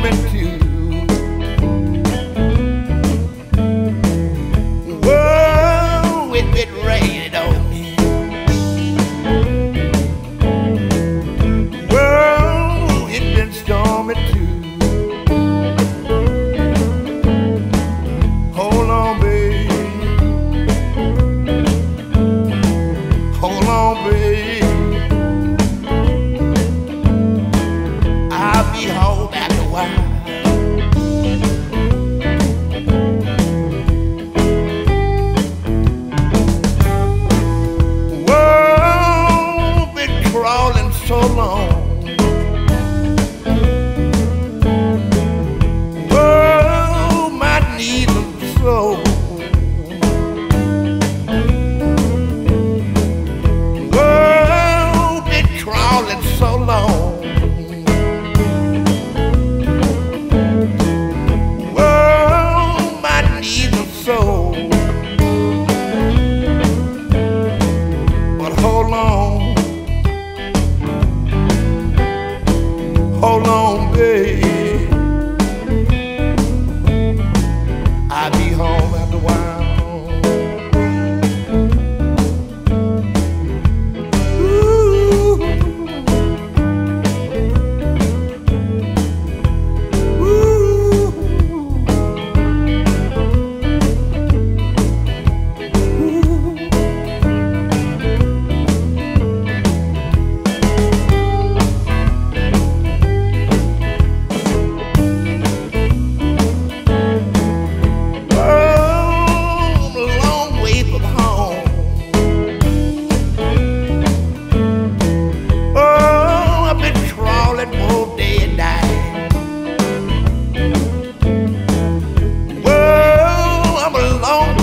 moment. why. hold on, babe. I'll be home.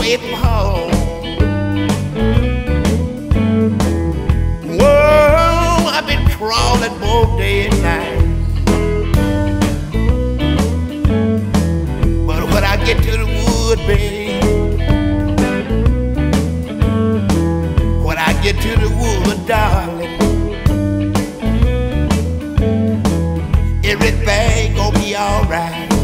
away from home. Whoa, I've been crawling both day and night. But when I get to the wood, babe, when I get to the wood, darling. Everything gonna be alright.